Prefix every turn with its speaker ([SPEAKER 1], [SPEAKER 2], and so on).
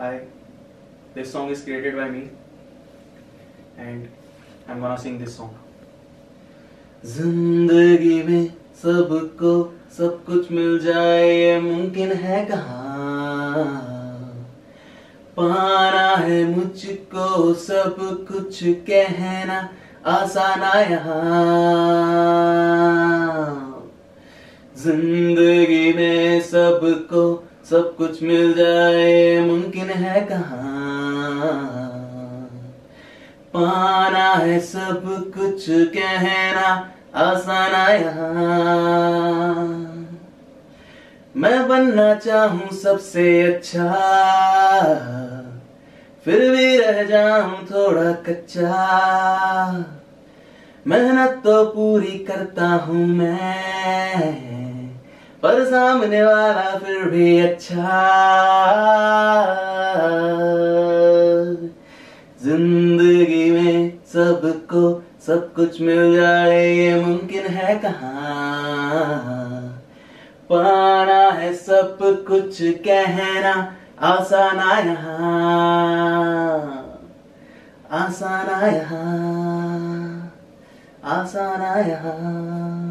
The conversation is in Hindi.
[SPEAKER 1] Hi, this song is created by me. And I'm gonna sing this song. ज़िंदगी में सबको सब कुछ मिल जाए ये मुमकिन है कहाँ? पाना है मुझको सब कुछ कहना आसान यहाँ। ज़िंदगी में सबको सब कुछ मिल जाए, मुमकिन है कहाँ? पाना है सब कुछ, कहना आसान यहाँ। मैं बनना चाहूँ सबसे अच्छा फिर भी रह जाऊँ थोड़ा कच्चा। मेहनत तो पूरी करता हूँ मैं। पर सामने वाला फिर भी अच्छा। ज़िंदगी में सबको सब कुछ मिल जाए, ये मुमकिन है कहाँ? पाना है सब कुछ, कहना आसान यहाँ। आसान यहाँ। आसान यहाँ।